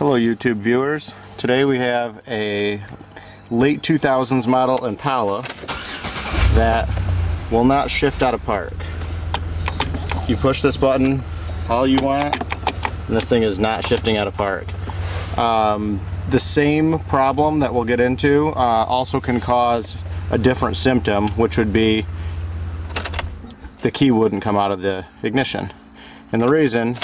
Hello YouTube viewers. Today we have a late 2000s model Impala that will not shift out of park. You push this button all you want and this thing is not shifting out of park. Um, the same problem that we'll get into uh, also can cause a different symptom which would be the key wouldn't come out of the ignition. And the reason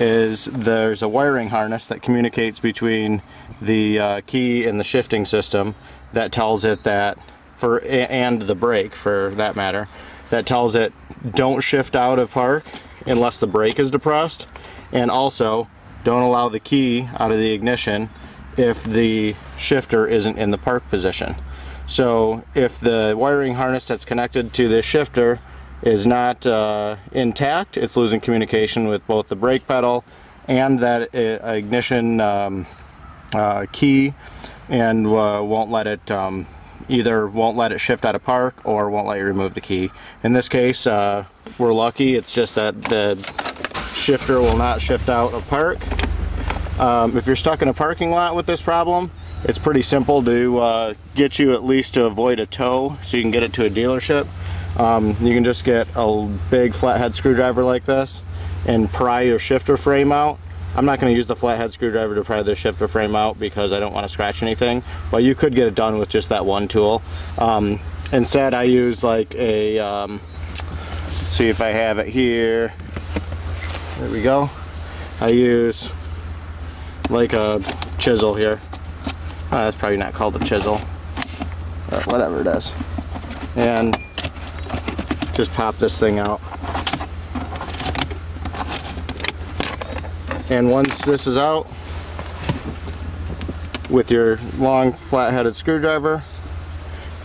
is there's a wiring harness that communicates between the uh, key and the shifting system that tells it that for and the brake for that matter that tells it don't shift out of park unless the brake is depressed. And also don't allow the key out of the ignition if the shifter isn't in the park position. So if the wiring harness that's connected to the shifter is not uh, intact. It's losing communication with both the brake pedal and that uh, ignition um, uh, key and uh, won't let it um, either won't let it shift out of park or won't let you remove the key. In this case, uh, we're lucky. It's just that the shifter will not shift out of park. Um, if you're stuck in a parking lot with this problem, it's pretty simple to uh, get you at least to avoid a tow so you can get it to a dealership. Um, you can just get a big flathead screwdriver like this and pry your shifter frame out. I'm not going to use the flathead screwdriver to pry the shifter frame out because I don't want to scratch anything, but you could get it done with just that one tool. Um, instead, I use like a, um, see if I have it here. There we go. I use like a chisel here. Oh, that's probably not called a chisel, but whatever it is. And just pop this thing out. And once this is out, with your long flat-headed screwdriver,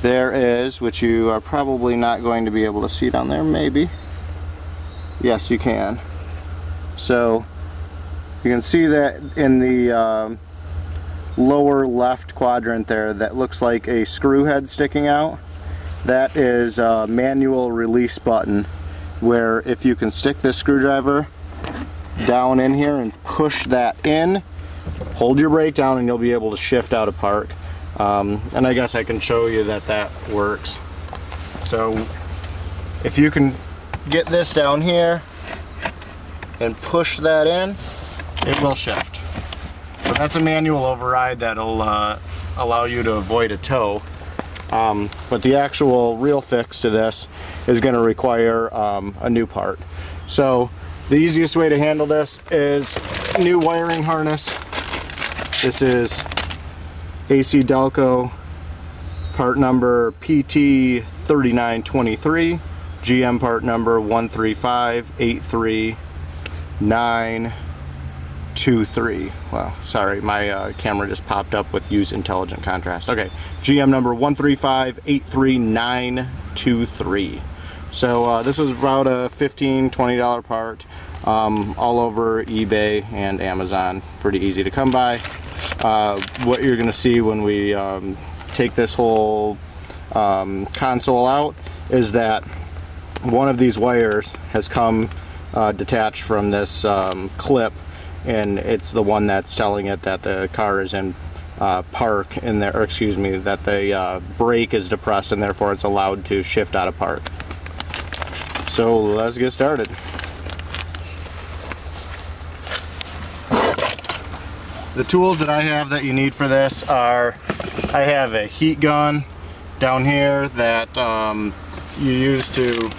there is, which you are probably not going to be able to see down there, maybe. Yes, you can. So, you can see that in the um, lower left quadrant there, that looks like a screw head sticking out that is a manual release button where if you can stick this screwdriver down in here and push that in hold your brake down and you'll be able to shift out of park. Um, and I guess I can show you that that works. So if you can get this down here and push that in it will shift. So that's a manual override that'll uh, allow you to avoid a tow um, but the actual real fix to this is going to require um, a new part. So the easiest way to handle this is new wiring harness. This is AC Delco part number PT3923, GM part number 135839 two three. Well sorry my uh, camera just popped up with use intelligent contrast. Okay GM number 13583923 so uh, this is about a $15, 20 dollar part um, all over eBay and Amazon. Pretty easy to come by. Uh, what you're gonna see when we um, take this whole um, console out is that one of these wires has come uh, detached from this um, clip and it's the one that's telling it that the car is in uh, park in there, or excuse me, that the uh, brake is depressed and therefore it's allowed to shift out of park. So let's get started. The tools that I have that you need for this are, I have a heat gun down here that um, you use to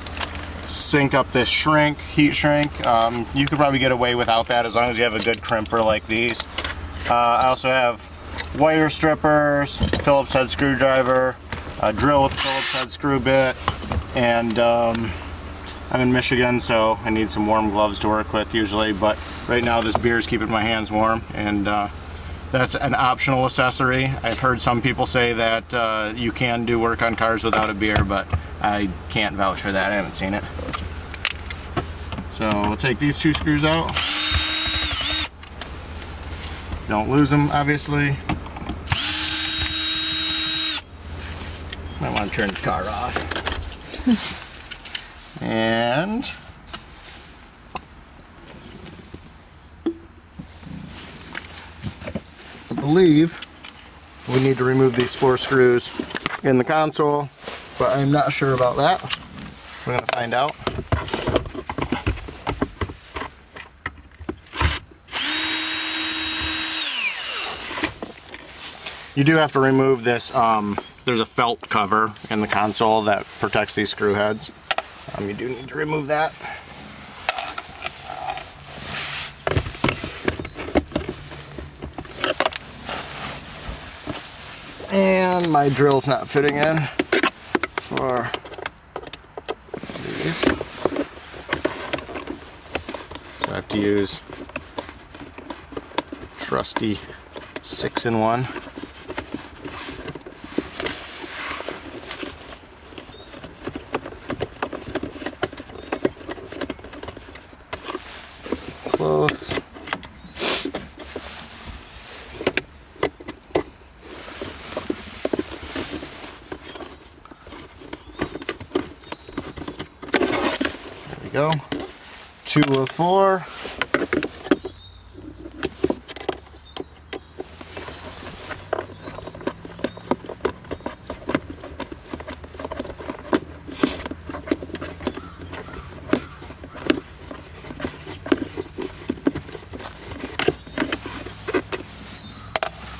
sync up this shrink, heat shrink. Um, you could probably get away without that as long as you have a good crimper like these. Uh, I also have wire strippers, Phillips head screwdriver, a drill with Phillips head screw bit, and um, I'm in Michigan so I need some warm gloves to work with usually, but right now this beer is keeping my hands warm and uh, that's an optional accessory. I've heard some people say that uh, you can do work on cars without a beer, but I can't vouch for that. I haven't seen it. So we'll take these two screws out. Don't lose them, obviously. Might want to turn the car off. and I believe we need to remove these four screws in the console, but I'm not sure about that. We're gonna find out. You do have to remove this, um, there's a felt cover in the console that protects these screw heads. Um, you do need to remove that. And my drill's not fitting in for these. So I have to use trusty six in one. Close. There we go. Two of four.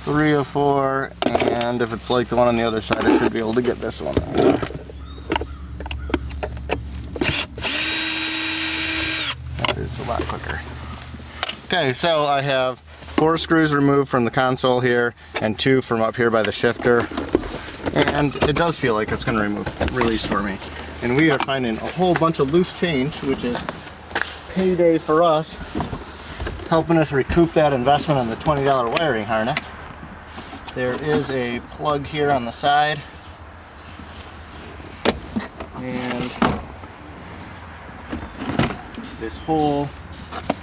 Three of four, and if it's like the one on the other side, I should be able to get this one. That is a lot quicker. Okay, so I have four screws removed from the console here and two from up here by the shifter. And it does feel like it's gonna remove release for me. And we are finding a whole bunch of loose change, which is payday for us, helping us recoup that investment in the $20 wiring harness. There is a plug here on the side. And this whole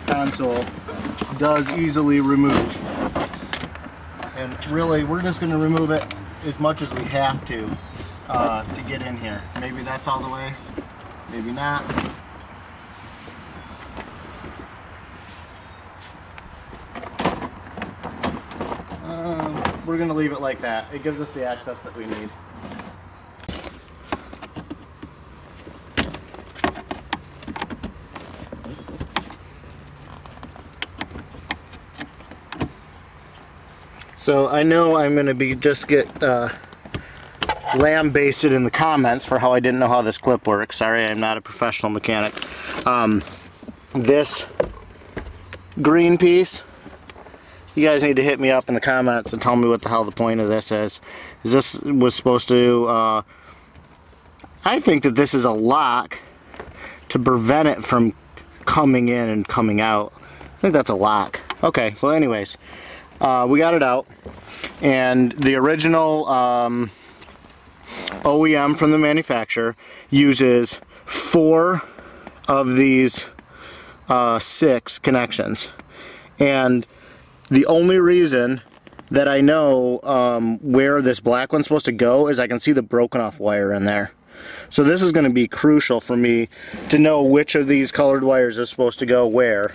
console does easily remove. And really, we're just going to remove it as much as we have to uh, to get in here. Maybe that's all the way, maybe not. Um, we're going to leave it like that. It gives us the access that we need. So I know I'm gonna be just get uh, lambasted in the comments for how I didn't know how this clip works. Sorry, I'm not a professional mechanic. Um, this green piece, you guys need to hit me up in the comments and tell me what the hell the point of this is. Is this was supposed to, uh, I think that this is a lock to prevent it from coming in and coming out. I think that's a lock. Okay, well anyways, uh, we got it out. And the original um, OEM from the manufacturer uses four of these uh, six connections. And the only reason that I know um, where this black one's supposed to go is I can see the broken off wire in there. So this is going to be crucial for me to know which of these colored wires is supposed to go where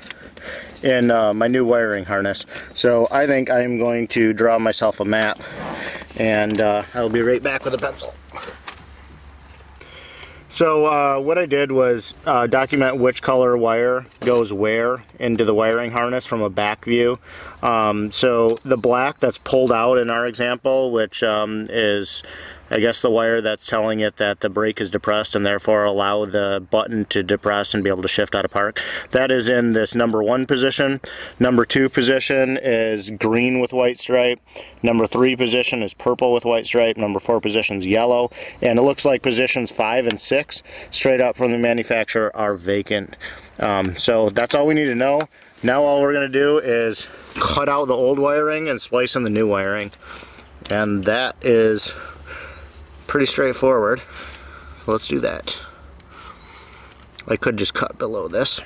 in uh, my new wiring harness. So I think I am going to draw myself a map and uh, I'll be right back with a pencil. So uh, what I did was uh, document which color wire goes where into the wiring harness from a back view. Um, so the black that's pulled out in our example, which um, is I guess the wire that's telling it that the brake is depressed and therefore allow the button to depress and be able to shift out of park. That is in this number one position. Number two position is green with white stripe. Number three position is purple with white stripe. Number four position is yellow. And it looks like positions five and six, straight up from the manufacturer, are vacant. Um, so that's all we need to know. Now all we're going to do is cut out the old wiring and splice in the new wiring. And that is pretty straightforward. Let's do that. I could just cut below this.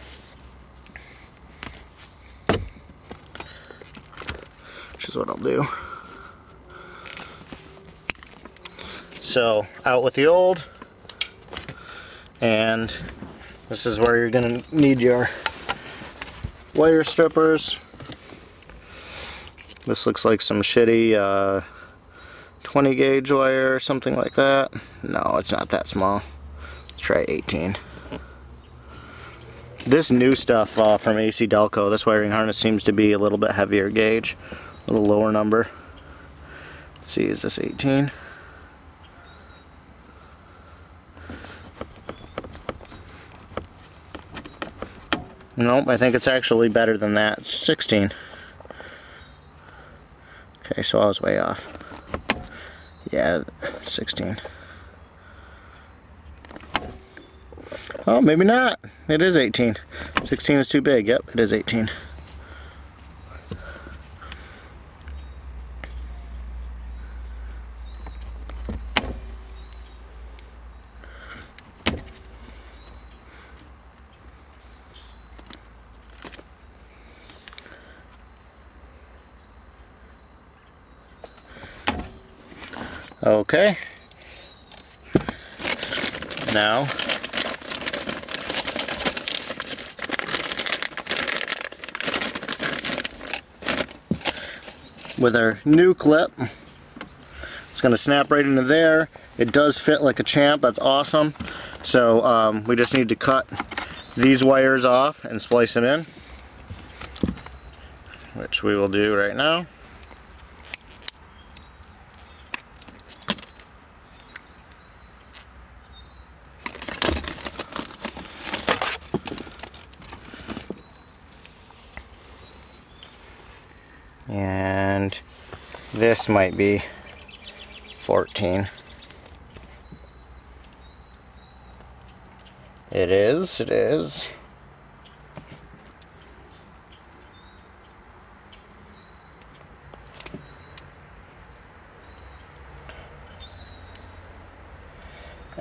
Which is what I'll do. So out with the old and this is where you're going to need your wire strippers This looks like some shitty uh, 20 gauge wire or something like that. No, it's not that small. Let's try 18. This new stuff uh, from AC Delco, this wiring harness seems to be a little bit heavier gauge, a little lower number. Let's see, is this 18? Nope, I think it's actually better than that. It's 16. Okay, so I was way off. Yeah, 16. Oh, maybe not. It is 18. 16 is too big. Yep, it is 18. Okay. Now, with our new clip, it's going to snap right into there. It does fit like a champ, that's awesome. So um, we just need to cut these wires off and splice them in, which we will do right now. and this might be 14 it is it is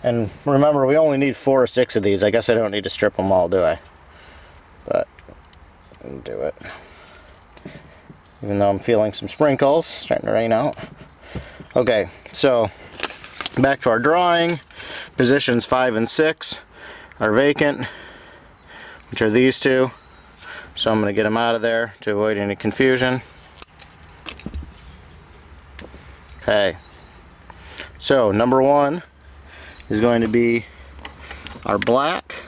And remember, we only need four or six of these. I guess I don't need to strip them all, do I? But, do it even though I'm feeling some sprinkles starting to rain out. Okay so back to our drawing. Positions five and six are vacant which are these two. So I'm going to get them out of there to avoid any confusion. Okay. So number one is going to be our black.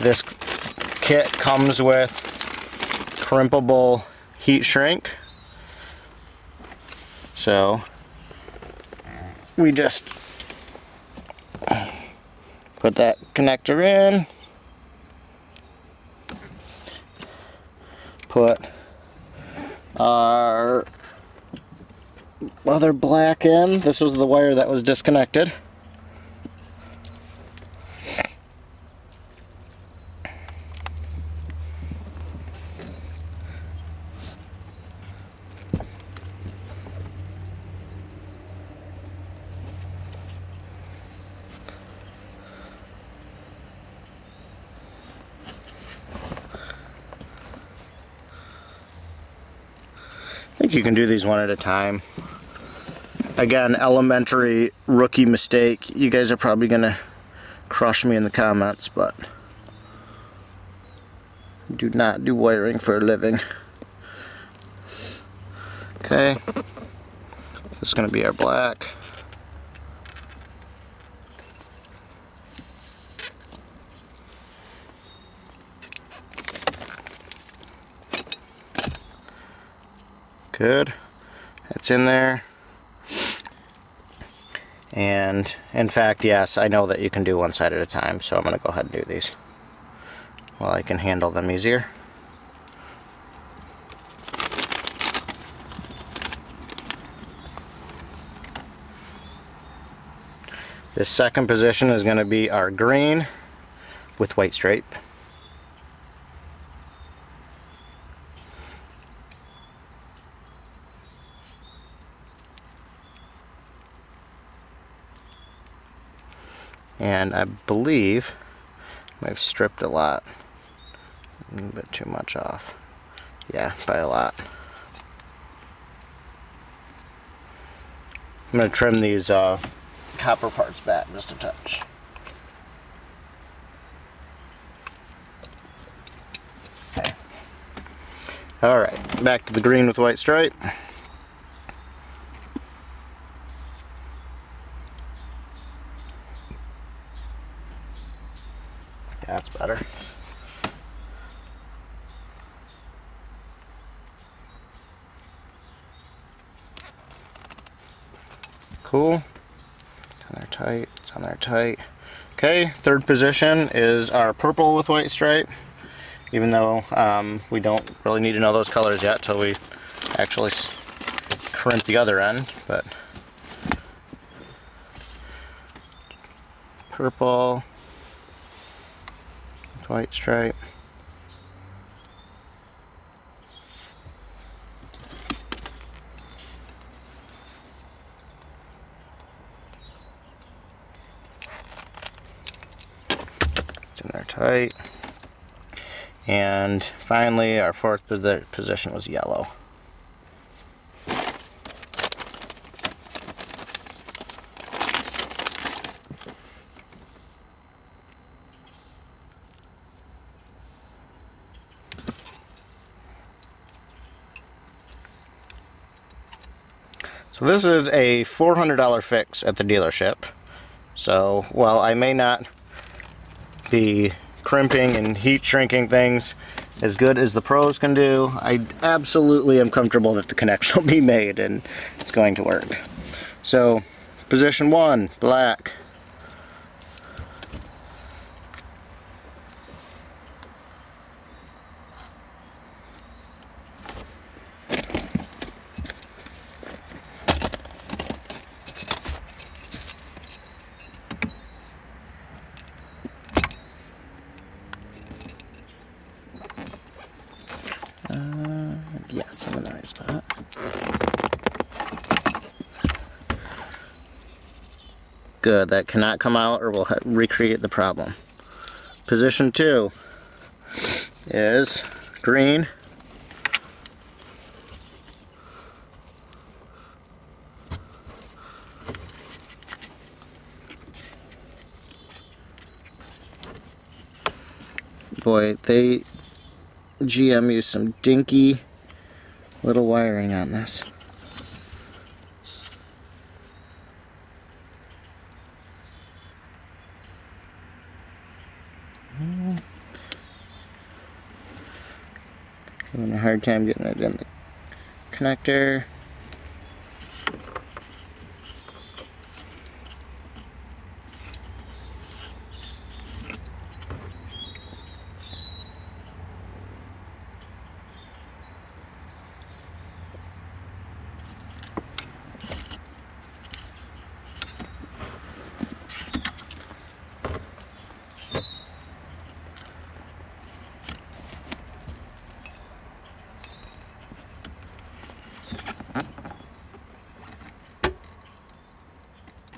This kit comes with crimpable heat shrink. So we just put that connector in, put our other black in. This was the wire that was disconnected. Can do these one at a time. Again, elementary rookie mistake. You guys are probably to crush me in the comments, but do not do wiring for a living. Okay, this is to be our black. Good. It's in there. And in fact, yes, I know that you can do one side at a time, so I'm going to go ahead and do these while I can handle them easier. This second position is going to be our green with white stripe. And I believe I've stripped a lot. A little bit too much off. Yeah by a lot. I'm to trim these uh, copper parts back just a touch. Okay. Alright, back to the green with white stripe. That's better. Cool. On there tight. Okay, third position is our purple with white stripe. Even though um, we don't really need to know those colors yet till we actually crimp the other end, but purple, white stripe. Tight. And finally, our fourth position was yellow. So this is a $400 fix at the dealership. So while I may not be crimping and heat shrinking things as good as the pros can do, I absolutely am comfortable that the connection will be made and it's going to work. So position one, black. Uh, yes, I'm in the right spot. That cannot come out or we'll recreate the problem. Position two is green. Boy, they GM used some dinky little wiring on this. Having a hard time getting it in the connector.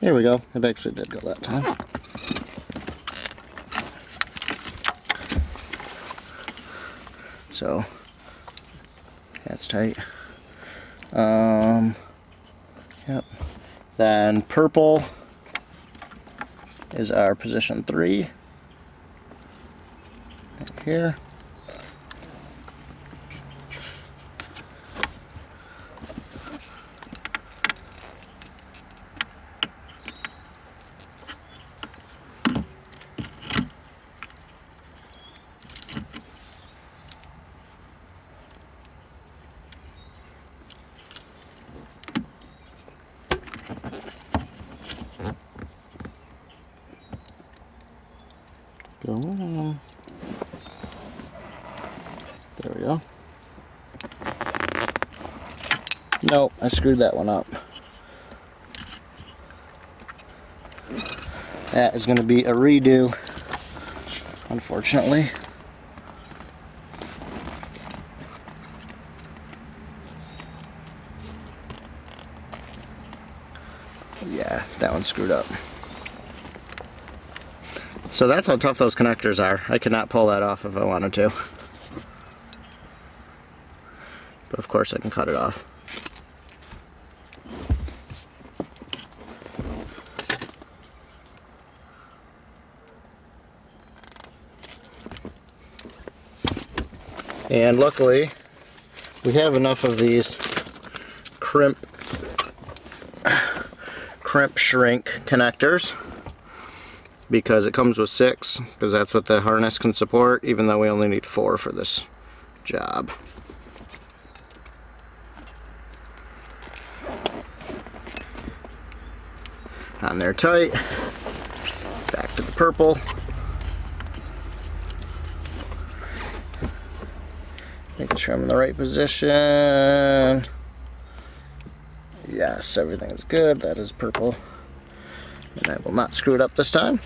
There we go. It actually did go that time. So, that's tight. Um, yep. Then purple is our position three. Right here. Go on. There we go. Nope, I screwed that one up. That is going to be a redo, unfortunately. Yeah, that one screwed up. So that's how tough those connectors are. I could not pull that off if I wanted to. But of course I can cut it off. And luckily, we have enough of these crimp crimp shrink connectors because it comes with six because that's what the harness can support even though we only need four for this job. On there tight. Back to the purple. Sure I'm in the right position. Yes, everything is good. That is purple. And I will not screw it up this time.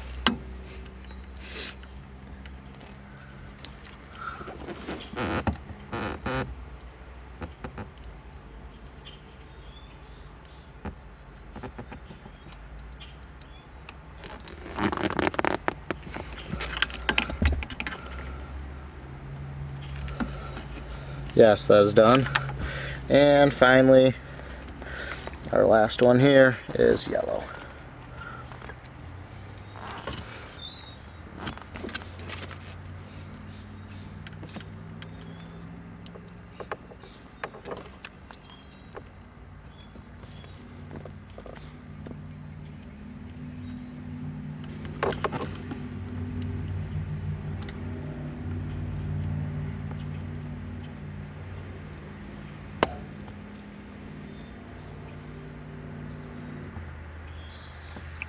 Yes, that is done. And finally, our last one here is yellow.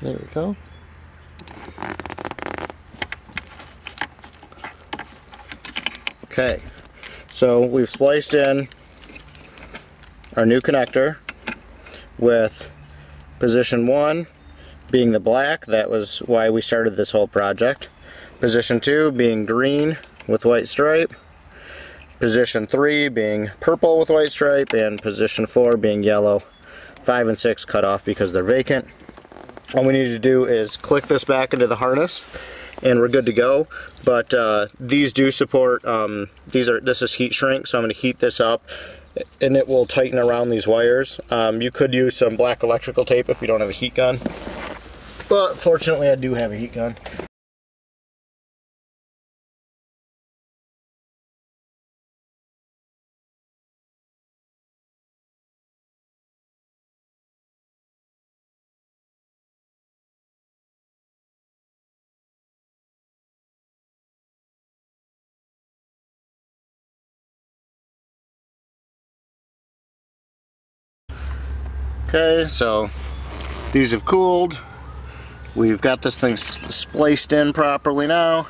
There we go. Okay, so we've spliced in our new connector with position one being the black, that was why we started this whole project. Position two being green with white stripe. Position three being purple with white stripe, and position four being yellow. Five and six cut off because they're vacant. All we need to do is click this back into the harness and we're good to go. But uh, these do support, um, these are this is heat shrink, so I'm going to heat this up and it will tighten around these wires. Um, you could use some black electrical tape if you don't have a heat gun. But fortunately I do have a heat gun. Okay, so these have cooled. We've got this thing spliced in properly now.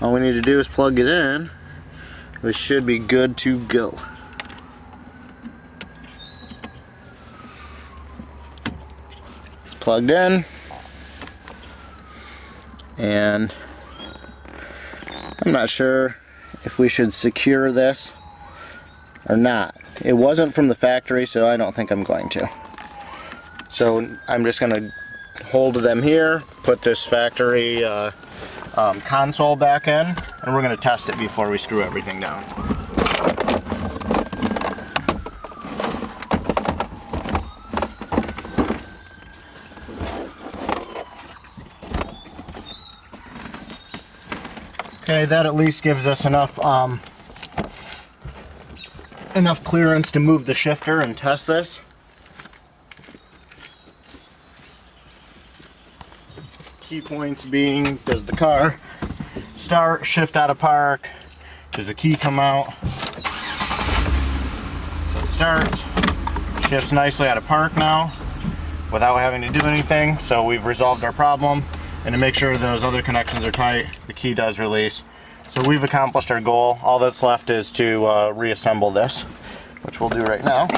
All we need to do is plug it in. We should be good to go. Plugged in. And I'm not sure if we should secure this or not. It wasn't from the factory, so I don't think I'm going to. So I'm just going to hold them here, put this factory uh, um, console back in, and we're going to test it before we screw everything down. Okay, that at least gives us enough um, enough clearance to move the shifter and test this. Key points being, does the car start, shift out of park? Does the key come out? So it starts, shifts nicely out of park now without having to do anything. So we've resolved our problem. And to make sure those other connections are tight, the key does release. So we've accomplished our goal. All that's left is to uh, reassemble this, which we'll do right now.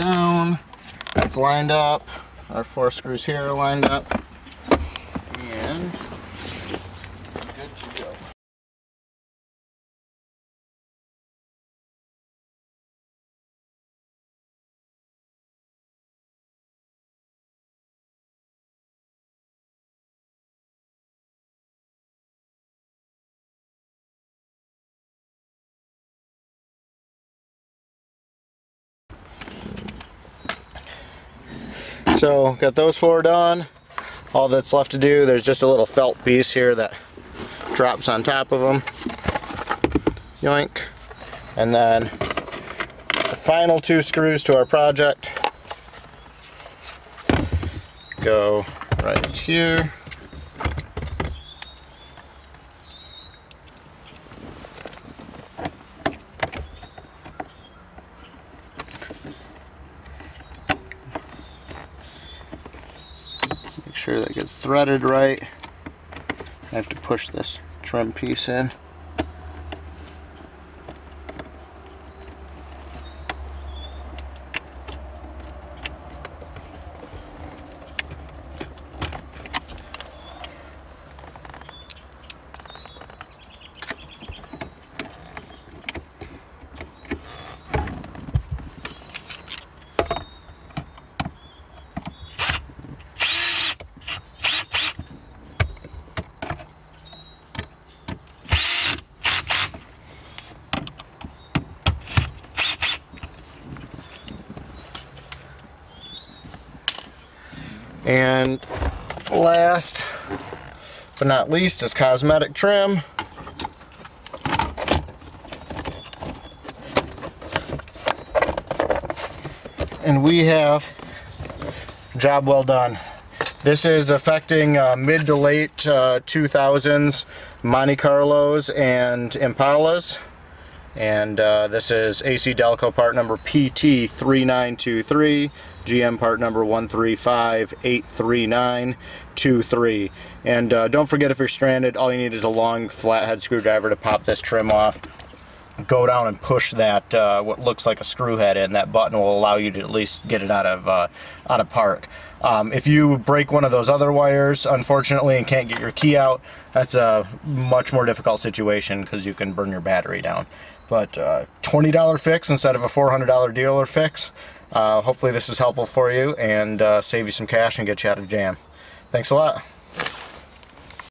down. That's lined up. Our four screws here are lined up. So got those four done. All that's left to do, there's just a little felt piece here that drops on top of them. Yoink. And then the final two screws to our project go right here. Make sure that gets threaded right. I have to push this trim piece in. And last but least is cosmetic trim. And we have job well done. This is affecting uh, mid to late uh, 2000s Monte Carlos and Impalas. And uh, this is AC Delco part number PT3923, GM part number 13583923. And uh, don't forget if you're stranded, all you need is a long flathead screwdriver to pop this trim off. Go down and push that uh, what looks like a screw head in. That button will allow you to at least get it out of uh, out of park. Um, if you break one of those other wires, unfortunately, and can't get your key out, that's a much more difficult situation because you can burn your battery down. But uh, $20 fix instead of a $400 dealer fix. Uh, hopefully this is helpful for you and uh, save you some cash and get you out of jam. Thanks a lot.